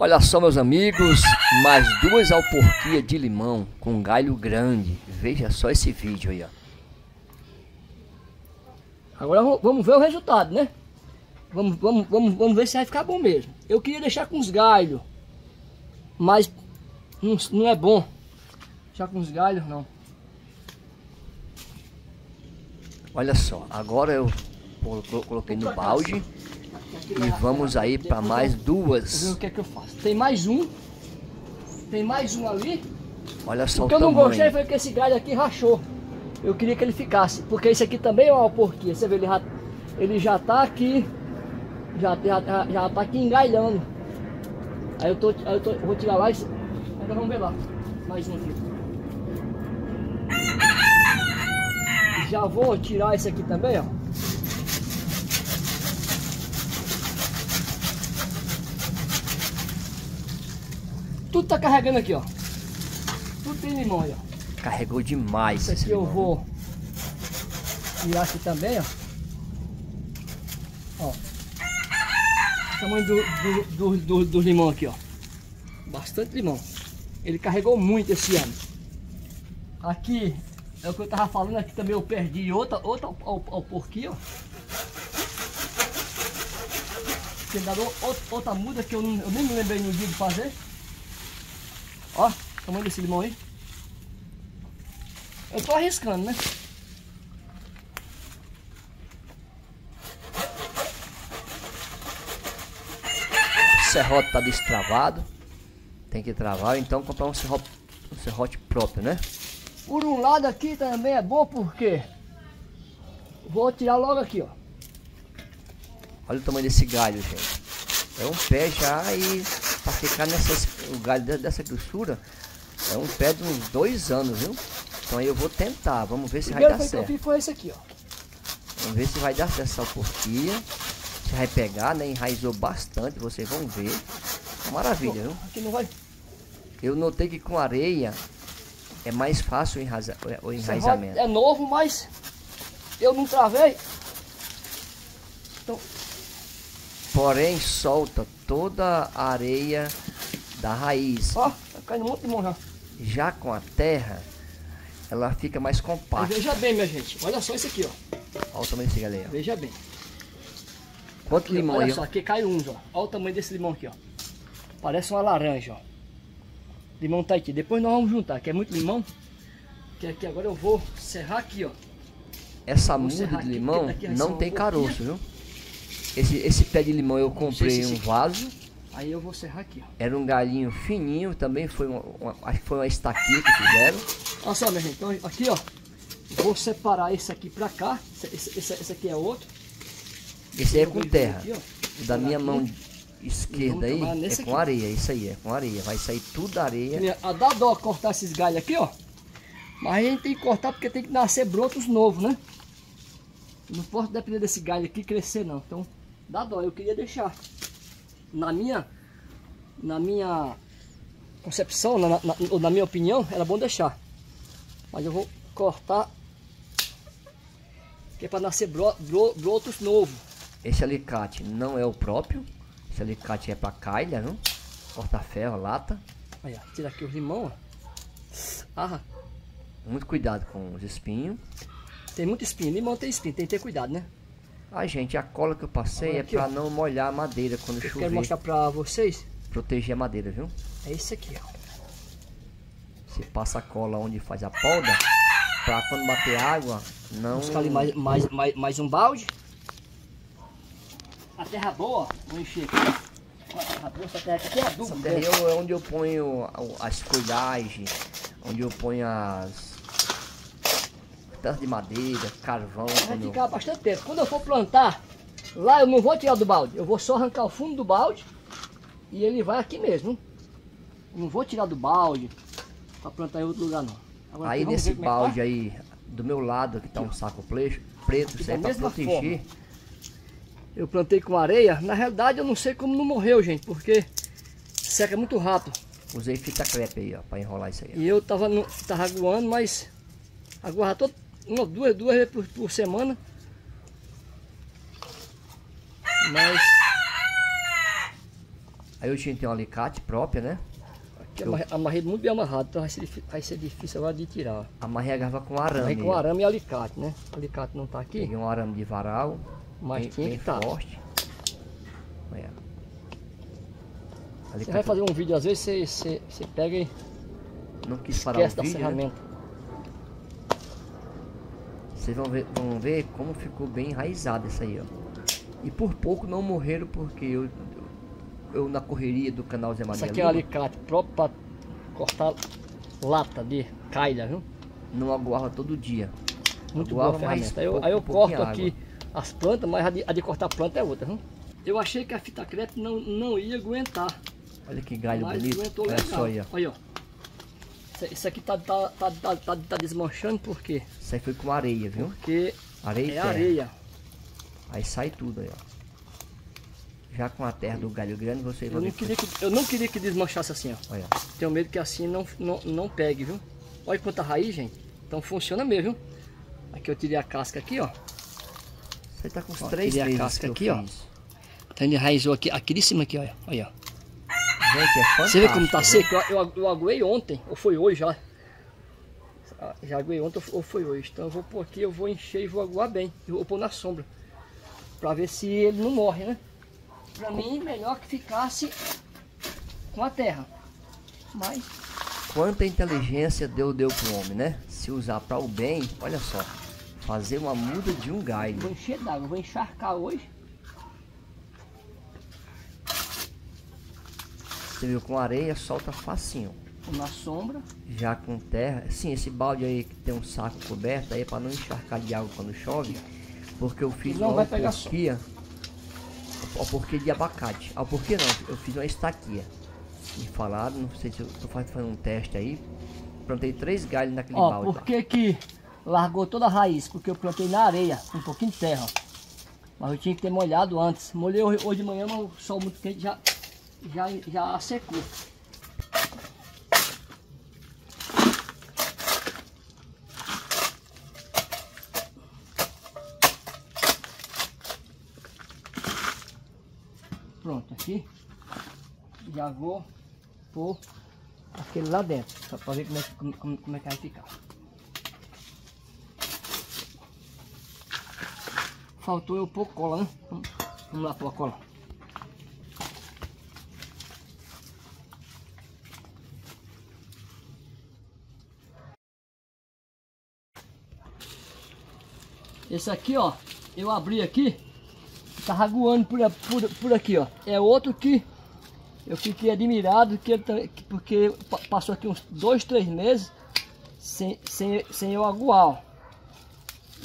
Olha só, meus amigos, mais duas alporquias de limão com galho grande. Veja só esse vídeo aí, ó. Agora vamos ver o resultado, né? Vamos, vamos, vamos, vamos ver se vai ficar bom mesmo. Eu queria deixar com os galhos, mas não, não é bom. Deixar com os galhos, não. Olha só, agora eu coloquei no balde. E vamos aí para mais duas. Ver o que é que eu faço. Tem mais um. Tem mais um ali. Olha só o que eu não gostei foi que esse galho aqui rachou. Eu queria que ele ficasse. Porque esse aqui também é uma porquinha. Você vê, ele já, ele já tá aqui. Já, já, já tá aqui engalhando. Aí eu, tô, aí eu, tô, vou tirar lá e. Ainda vamos ver lá. Mais um aqui. Já vou tirar esse aqui também, ó. Tudo tá carregando aqui, ó. Tudo tem limão aí, ó. Carregou demais Isso aqui eu vou tirar aqui também, ó. Ó. O tamanho do, do, do, do, do limão aqui, ó. Bastante limão. Ele carregou muito esse ano. Aqui é o que eu tava falando aqui também eu perdi outra, outra ao, ao porquinho, ó. Tinha dado outra, outra muda que eu, não, eu nem me lembrei no dia de fazer. Ó, tamanho desse limão aí. Eu tô arriscando, né? O serrote tá destravado. Tem que travar, então comprar um serrote, um serrote próprio, né? Por um lado aqui também é bom porque vou tirar logo aqui, ó. Olha o tamanho desse galho, gente. É um pé já e para ficar nessa, o galho dessa grossura é um pé de uns dois anos, viu? Então aí eu vou tentar, vamos ver se vai dar certo. Que eu foi esse aqui, ó. Vamos ver se vai dar certo essa porquia. Se vai pegar, né? Enraizou bastante, vocês vão ver. Maravilha, viu? Aqui não vai. Eu notei que com areia é mais fácil o, enraiza, o enraizamento. É novo, mas eu não travei. Então... Porém, solta toda a areia da raiz. Ó, tá caindo muito limão já. Já com a terra, ela fica mais compacta. veja bem, minha gente. Olha só esse aqui, ó. Olha o tamanho desse galera. Veja bem. Quanto aqui, limão olha aí? Olha só, aqui cai uns, ó. Olha o tamanho desse limão aqui, ó. Parece uma laranja, ó. Limão tá aqui. Depois nós vamos juntar, que é muito limão. Que aqui agora eu vou serrar aqui, ó. Essa muda de limão não tem caroço, viu? Esse, esse pé de limão eu comprei em um vaso. Aí eu vou serrar aqui, ó. Era um galinho fininho, também foi uma, uma, acho que foi uma estaquinha que fizeram. Olha só, minha gente, então aqui, ó. Vou separar esse aqui pra cá. Esse, esse, esse aqui é outro. Esse aí é com terra. Aqui, da minha aqui. mão esquerda aí é com aqui. areia, isso aí, é com areia. Vai sair tudo areia. A dá dó cortar esses galhos aqui, ó. Mas a gente tem que cortar porque tem que nascer brotos novos, né? Não posso depender desse galho aqui crescer não. Então, dá dó. Eu queria deixar. Na minha, na minha concepção, na, na, na minha opinião, era bom deixar. Mas eu vou cortar. Que é para nascer bro, bro, brotos novos. Esse alicate não é o próprio. Esse alicate é para calha, não? Corta ferro, lata. Olha, tira aqui o limão, ó. Ah. Muito cuidado com os espinhos. Tem muito espinho, limão tem espinho, tem que ter cuidado, né? Ai, gente, a cola que eu passei aqui, é para não molhar a madeira quando eu chover. Quero mostrar para vocês. Proteger a madeira, viu? É isso aqui, ó. Você passa a cola onde faz a polda, para quando bater água, não... Buscar ali mais, mais, mais, mais um balde. A terra boa, vou encher aqui. A terra boa, essa terra aqui é adubo. Essa terra é onde eu ponho as folhagens, onde eu ponho as tanto de madeira, carvão. Vai ficar eu... bastante tempo. Quando eu for plantar, lá eu não vou tirar do balde. Eu vou só arrancar o fundo do balde e ele vai aqui mesmo. Não vou tirar do balde para plantar em outro lugar não. Agora, aí nesse é balde tá. aí, do meu lado, que tá um saco preto, isso aí para proteger. Forma. Eu plantei com areia. Na realidade eu não sei como não morreu, gente, porque seca muito rápido. Usei fita crepe aí, ó, para enrolar isso aí. E eu tava, no, tava aguando, mas aguarda todo uma, duas, duas vezes por, por semana. Mas Aí eu tinha ter um alicate própria, né? Aqui amarrei, amarrei muito bem amarrado, então vai ser, vai ser difícil agora de tirar. Amarrei a garrafa com arame. Amarrei com arame e alicate, né? O alicate não tá aqui, Peguei um arame de varal. mas bem, tinha que tá. forte. Olha. Você Alicate vai fazer um vídeo, às vezes você, você, você pega e Não quis parar o esquece da vídeo, né? Vocês vão ver, vão ver como ficou bem enraizado isso aí, ó. E por pouco não morreram porque eu, eu na correria do canal Zé Maria Isso aqui é um alicate próprio para cortar lata de cailha, viu? não aguava todo dia. Muito boa Aguava mais ferramenta. Aí eu, aí eu corto aqui as plantas, mas a de, a de cortar planta é outra, viu? Eu achei que a fita crepe não, não ia aguentar. Olha que galho mas bonito. aguentou Olha legal. só aí, ó. Olha, ó. Isso- aqui tá, tá, tá, tá, tá, tá desmanchando por quê? Isso aí foi com areia, viu? Porque Areia e é areia. Aí sai tudo aí, ó. Já com a terra do galho grande, vocês Eu não, queria que, eu não queria que desmanchasse assim, ó. Olha, Tenho medo que assim não, não, não pegue, viu? Olha quanta raiz, gente. Então funciona mesmo, viu? Aqui eu tirei a casca aqui, ó. você tá com uns Ó, três tirei a casca aqui, ó. Então ele enraizou aqui, aqui de cima aqui, olha. Olha. Gente, é fantástico. Você vê como tá viu? seco? Eu, eu, eu aguei ontem, ou foi hoje já. Ah, Já aguei ontem ou foi hoje. Então eu vou pôr aqui, eu vou encher e vou aguar bem. Eu vou pôr na sombra. Pra ver se ele não morre, né? Pra mim, melhor que ficasse com a terra. Mas, Quanta inteligência Deus deu pro homem, né? Se usar para o bem, olha só. Fazer uma muda de um vou galho. encher d'água, vou encharcar hoje. Você viu, com areia solta facinho. Na sombra. Já com terra, sim, esse balde aí que tem um saco coberto aí para não encharcar de água quando chove, porque eu fiz Não uma vai pegar porquia, a porquia de abacate. A porquia não, eu fiz uma estaquia. Me falaram, não sei se eu tô fazendo um teste aí, plantei três galhos naquele Ó, balde. por que que largou toda a raiz? Porque eu plantei na areia, com um pouquinho de terra. Mas eu tinha que ter molhado antes. Molhei hoje de manhã, mas o sol muito quente já, já, já secou. Pronto, aqui já vou pôr aquele lá dentro, só para ver como é, como, como, é que vai ficar. Faltou eu pôr cola, né? Vamos lá pôr a cola. Esse aqui, ó, eu abri aqui, tava aguando por, a- por, por aqui, ó. É outro que eu fiquei admirado que tá- que- porque pa- passou aqui uns dois, três meses sem, sem, sem eu aguar. ó.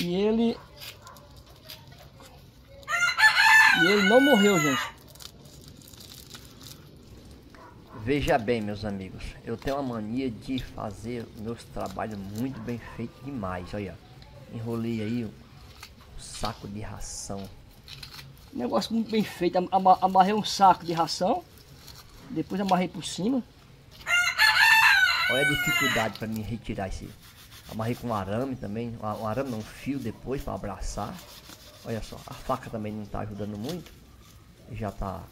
E ele. E ele não morreu, gente. Veja bem, meus amigos, eu tenho uma mania de fazer meus trabalhos muito bem feito demais. Olha, enrolei aí saco de ração. Negócio muito bem feito. Am- ama- Amarrei um saco de ração. Depois amarrei por cima. Olha a dificuldade para mim retirar esse. Amarrei com arame também, um arame não, um fio depois para abraçar. Olha só, a faca também não está ajudando muito. Já tá.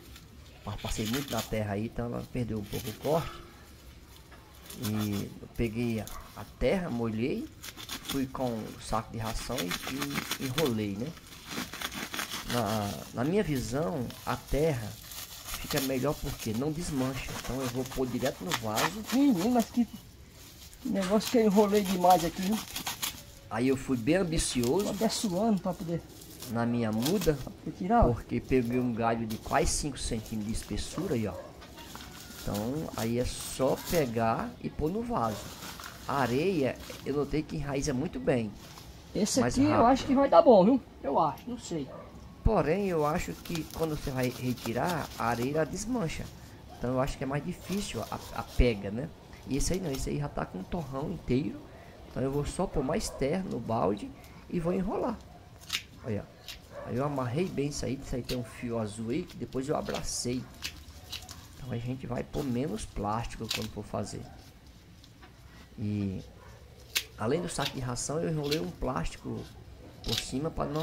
pa- Passei muito na terra aí, então ela perdeu um pouco o corte. E eu peguei a terra, molhei, fui com o saco de ração e, e enrolei, né? Na, na minha visão, a terra fica melhor porque não desmancha. Então eu vou pôr direto no vaso. Menino, mas que, negócio que eu enrolei demais aqui? Aí eu fui bem ambicioso até suando pra poder na minha muda, retirar. ó. porque peguei um galho de quase 5 centímetros de espessura aí, ó. Então aí é só pegar e pôr no vaso. A areia, eu notei que enraiza muito bem. Esse aqui eu rápido. acho que vai dar bom, viu? Eu acho, não sei. Porém, eu acho que quando você vai retirar, a areia desmancha. Então eu acho que é mais difícil a, a pega, né? E esse aí não, esse aí já tá com um torrão inteiro. Então eu vou só pôr mais terra no balde e vou enrolar. Olha, aí eu amarrei bem isso aí, isso aí tem um fio azul aí que depois eu abracei. Então a gente vai pôr menos plástico quando for fazer. E além do saco de ração, eu enrolei um plástico por cima para não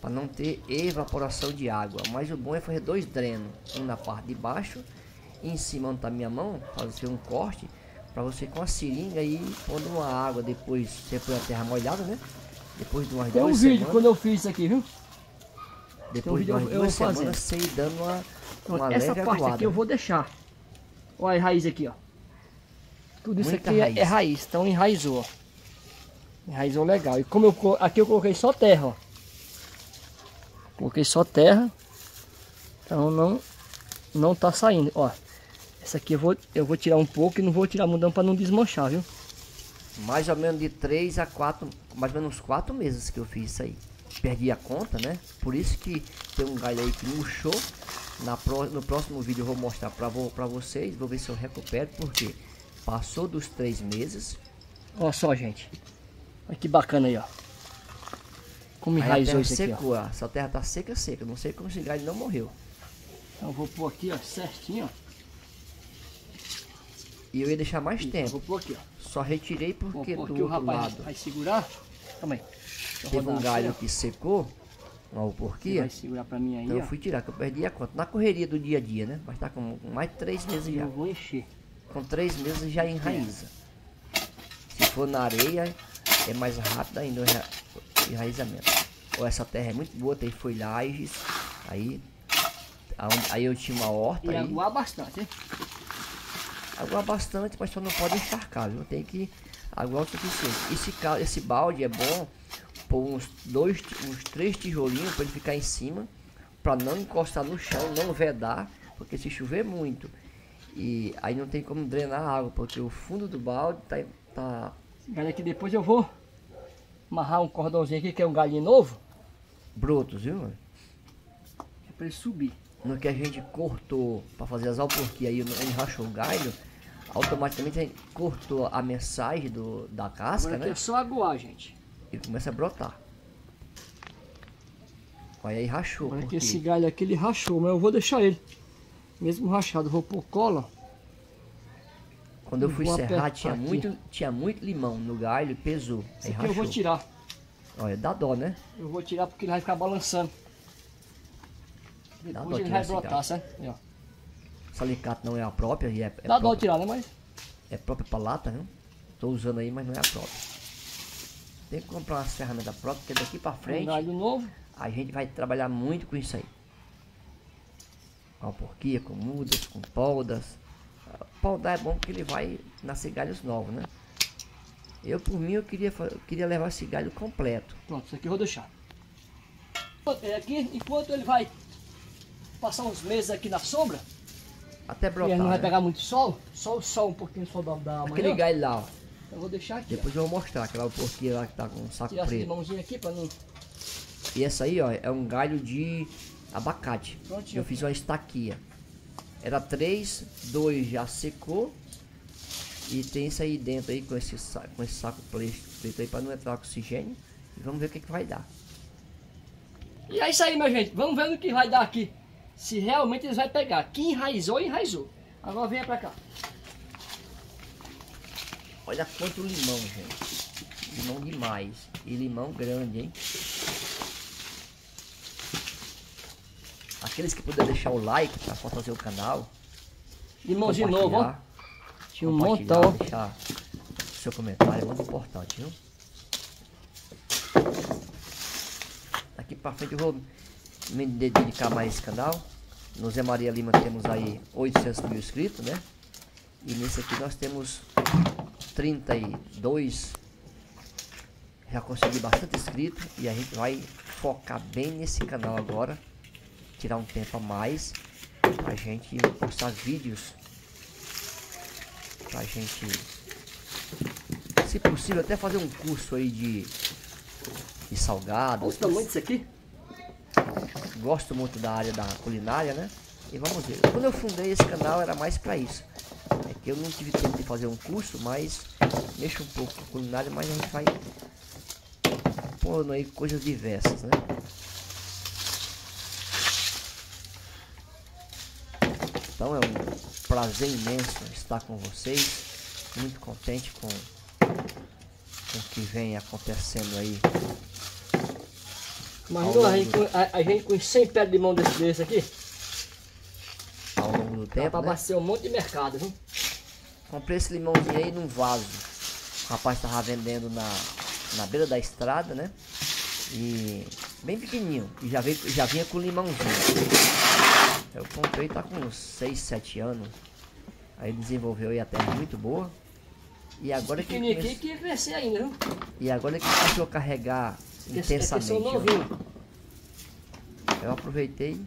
para não ter evaporação de água. Mas o bom é fazer dois drenos, um na parte de baixo e em cima onde está minha mão, fazer um corte para você com a seringa aí pondo uma água depois, você põe a terra molhada, né? Depois de umas Tem um vídeo semanas, quando eu fiz isso aqui, viu? depois de umas eu- duas semanas, você ir dando uma, uma Essa parte aguada. aqui eu vou deixar. Olha a raiz aqui, ó. Tudo isso Muita aqui é- raiz. é raiz, então enraizou, ó. Enraizou legal. E como eu aqui eu coloquei só terra, ó. Coloquei só terra. Então não não tá saindo, ó. Essa aqui eu vou eu vou tirar um pouco e não vou tirar mudando para não desmanchar, viu? Mais ou menos de 3 a 4, mais ou menos 4 meses que eu fiz isso aí. Perdi a conta, né? Por isso que tem um galho aí que murchou. Na pró- no próximo vídeo eu vou mostrar vo pra vocês. Vou ver se eu recupero, porque passou dos 3 meses. Olha só, gente. Olha que bacana aí, ó. Como enraizou isso aqui, secou, ó. essa terra tá seca, seca. Não sei como esse galho não morreu. Então eu vou pôr aqui, ó, certinho, ó. E eu ia deixar mais Eu tempo. vou pôr aqui, ó. Só retirei porque do aqui o outro rapaz lado vai segurar. Calma aí. Eu teve um aqui, galho ó. que secou. Uma Ele porquia. vai segurar pra mim aí, Então eu ó. fui tirar, que eu perdi a conta. Na correria do dia a dia, né? Mas tá com mais de 3 meses E já. eu vou encher. Com três meses já enraiza. Se for na areia, é mais rápido ainda o enra- o enraizamento. Ou essa terra é muito boa, tem folhagens. Aí, aí eu tinha uma horta E aí. aguar bastante, hein? Aguar bastante, mas só não pode encharcar, viu? Tem que aguar o suficiente. Esse, esse balde é bom pôr uns dois, uns três tijolinhos para ele ficar em cima, para não encostar no chão, não vedar, porque se chover muito e aí não tem como drenar a água, porque o fundo do balde tá, tá galho aqui depois eu vou amarrar um cordãozinho aqui, que é um galinho novo, brotos, viu? que é pra ele subir. No que a gente cortou para fazer as alporquias aí, gente rachou o galho, automaticamente a gente cortou a mensagem do, da casca, Agora né? é só aguar, gente. E começa a brotar. Olha aí, rachou. Agora que esse galho aqui ele rachou, mas eu vou deixar ele. Mesmo rachado, vou pôr cola. Quando eu fui vou serrar, tinha aqui. muito, tinha muito limão no galho, pesou. Esse aqui eu vou tirar. Olha, dá dó, né? Eu vou tirar porque ele vai ficar balançando. Dá Depois dó ele tirar vai brotar? Aí, ó. Salicato não é a própria, é, é, Dá dó própria, tirar, né? Mas é própria pra lata, viu? Tô usando aí, mas não é a própria. Tem que comprar umas ferramentas próprias, porque daqui pra um frente galho novo. a gente vai trabalhar muito com isso aí. Com a porquia, com mudas, com poldas. Poldar é bom porque ele vai nascer galhos novos, né? Eu, por mim, eu queria, eu queria levar esse galho completo. Pronto, isso aqui eu vou deixar. É aqui, enquanto ele vai passar uns meses aqui na sombra, Até e brotar. ele não vai né? pegar muito sol, só o sol um pouquinho só da, da manhã, Aquele galho lá, ó. eu vou deixar aqui. Depois eu vou mostrar aquela porquia lá que tá com um ó. saco Tirar essa preto. limãozinha aqui pra não... E essa aí, ó, é um galho de abacate. Prontinho. Eu fiz uma estaquia. Era três, dois já secou. E tem isso aí dentro aí com esse, sa- com esse saco preto aí para não entrar oxigênio. E vamos ver o que, que vai dar. E é isso aí, minha gente. Vamos ver no que vai dar aqui. Se realmente eles vão pegar. Que enraizou, enraizou. Agora venha pra cá. Olha quanto limão, gente. Limão demais. E limão grande, hein? Aqueles que puderem deixar o like para fortalecer o canal. Limãozinho novo, ó. Tinha um montão. Deixar seu comentário, é muito importante, viu? Daqui pra frente eu vou me dedicar mais a esse canal. No Zé Maria Lima temos aí 800 mil inscritos, né? E nesse aqui nós temos 32. Já consegui bastante inscrito e a gente vai focar bem nesse canal agora. Tirar um tempo a mais pra gente postar vídeos pra gente, se possível, até fazer um curso aí de, de Olha salgados. o tamanho disso aqui. Gosto muito da área da culinária, né? E vamos ver. Quando eu fundei esse canal era mais pra isso. É que eu não tive tempo de fazer um curso, mas mexo um pouco com culinária, mas a gente vai pondo aí coisas diversas, né? Então é um prazer imenso estar com vocês. Muito contente com, com o que vem acontecendo aí Imagina a gente, com, a, a gente com 100 pés de limão desse, desse aqui. Ao longo do Dá tempo, pra né? abastecer um monte de mercado, viu? Comprei esse limãozinho aí num vaso. O rapaz tava vendendo na, na beira da estrada, né? E bem pequenininho. E já, veio, já vinha com limãozinho. Eu comprei, tá com uns 6, 7 anos. Aí desenvolveu aí a terra muito boa. E agora que Pequenininho aqui que ia crescer ainda, viu? E agora que começou a carregar Esse- esse intensamente. é. Eu aproveitei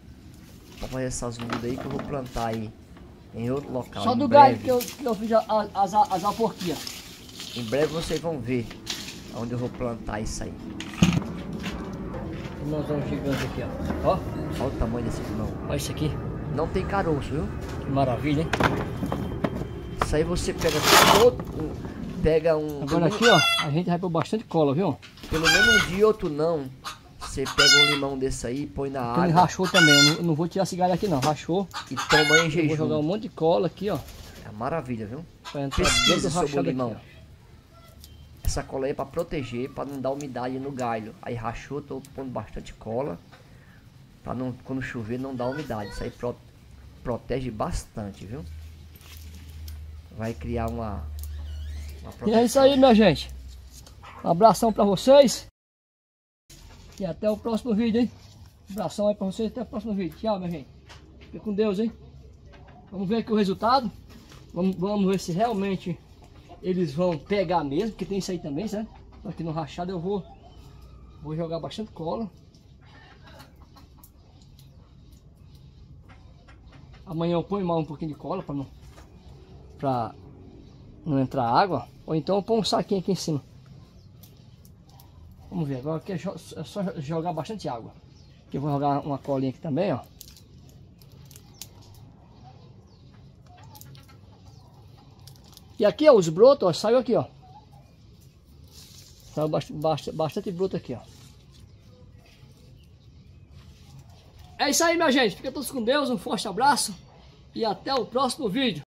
pra fazer essas mudas aí que eu vou plantar aí em outro local. Só do galho que eu, que eu fiz a- a- as, as alporquias. Em breve vocês vão ver onde eu vou plantar isso aí. Limãozão gigante aqui, ó. Ó, Olha o tamanho desse limão. olha isso aqui. Não tem caroço, viu? Que maravilha, hein? Isso aí você pega todo, pega um Agora aqui, ó, a gente vai pôr bastante cola, viu? pelo menos um dia outro não. Você pega um limão desse aí, põe na Então ele água rachou também, eu não, eu não vou tirar esse galho aqui não, rachou. e toma em Eu vou jogar um jejum. monte de cola aqui, ó. É maravilha, viu? Pesquisa sobre o aqui, limão. ó. Essa cola aí é pra proteger, pra não dar umidade no galho. Aí rachou, tô pondo bastante cola. Pra não, quando chover não dar umidade. Isso aí pro- protege bastante, viu? Vai criar uma, uma E é isso aí, minha gente. Um abração pra vocês. E até o próximo vídeo, hein? Um abração aí pra vocês até o próximo vídeo. Tchau, minha gente. Fica com Deus, hein? Vamos ver aqui o resultado. Vamos, vamos ver se realmente eles vão pegar mesmo, porque tem isso aí também, certo? Aqui no rachado eu vou, vou jogar bastante cola. Amanhã eu ponho mais um pouquinho de cola para não, pra não entrar água. Ou então eu ponho um saquinho aqui em cima. Vamos ver, agora aqui é, é só jogar bastante água. Aqui eu vou jogar uma colinha aqui também, ó. E aqui, ó, os brotos, ó, saiu aqui, ó. Saiu bast bast bastante broto aqui, ó. É isso aí, minha gente. Fica todos com Deus. Um forte abraço. E até o próximo vídeo.